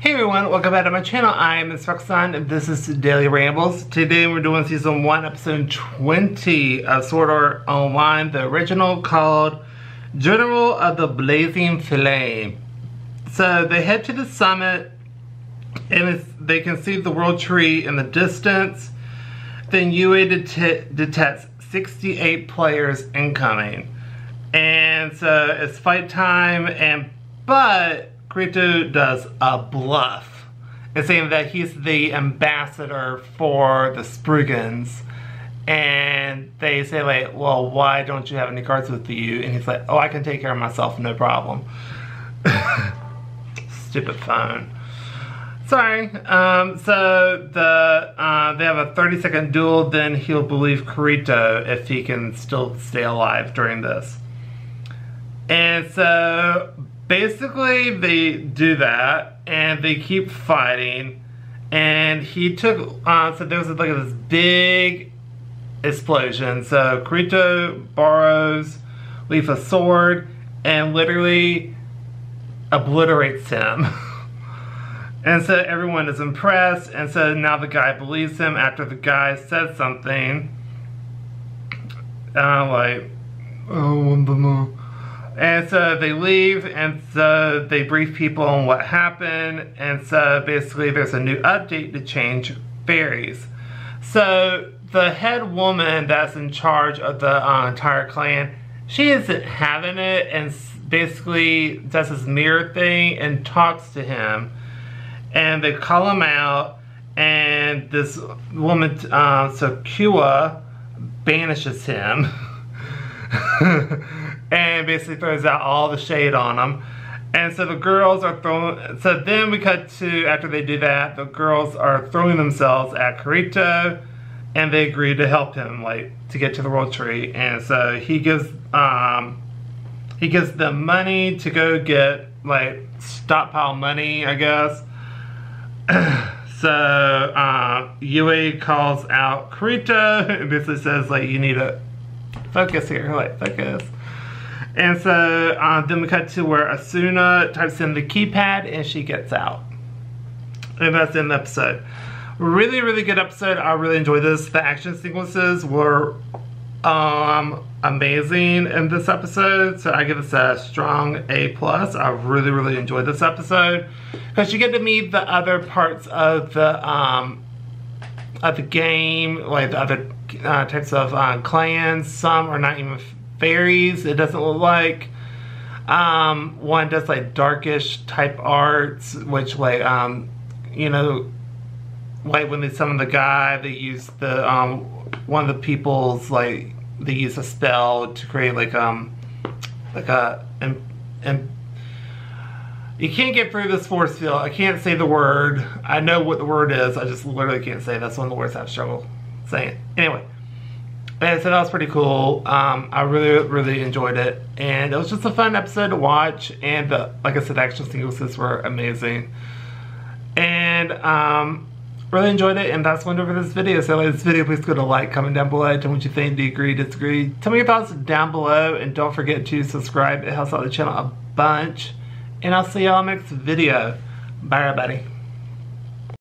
Hey everyone, welcome back to my channel. I am Miss Roxanne this is Daily Rambles. Today we're doing season 1, episode 20 of Sword Art Online, the original called General of the Blazing Flame. So they head to the summit and they can see the world tree in the distance. Then Yui det detects 68 players incoming. And so it's fight time and but Kirito does a bluff and saying that he's the ambassador for the Spriggans. And they say like, well, why don't you have any cards with you? And he's like, oh, I can take care of myself, no problem. Stupid phone. Sorry. Um, so the uh, they have a 30 second duel. Then he'll believe Kirito if he can still stay alive during this. And so basically they do that and they keep fighting and he took uh, so there was like this big explosion. So Kirito borrows a sword and literally obliterates him. And so everyone is impressed and so now the guy believes him after the guy said something. Uh, like oh, and so they leave, and so they brief people on what happened, and so basically there's a new update to change fairies. So the head woman that's in charge of the uh, entire clan, she isn't having it, and basically does this mirror thing and talks to him, and they call him out, and this woman, uh, Sakuya, banishes him. and basically throws out all the shade on them. And so the girls are throwing, so then we cut to, after they do that, the girls are throwing themselves at Kirito and they agree to help him, like, to get to the world tree. And so he gives, um, he gives them money to go get, like, stockpile money, I guess. so, uh, Yui calls out Kirito and basically says, like, you need to focus here, like, focus. And so uh, then we cut to where Asuna types in the keypad and she gets out. And that's in the episode. Really, really good episode. I really enjoyed this. The action sequences were um, amazing in this episode. So I give this a strong A+. plus. I really, really enjoyed this episode. Because you get to meet the other parts of the, um, of the game, like other uh, types of uh, clans. Some are not even fairies, it doesn't look like. Um, one does like darkish type arts, which like, um, you know, like when they summon the guy, they use the, um, one of the people's like, they use a spell to create like, um, like a, and, and you can't get through this force field. I can't say the word. I know what the word is. I just literally can't say. That's one of the words I've struggled saying. Anyway. And so that was pretty cool. Um, I really, really enjoyed it. And it was just a fun episode to watch. And the, like I said, action sequences were amazing. And um, really enjoyed it. And that's one over this video. So like this video, please go to like, comment down below. Tell me what you think. Do you agree, disagree? Tell me your thoughts down below. And don't forget to subscribe. It helps out the channel a bunch. And I'll see y'all next video. Bye, everybody.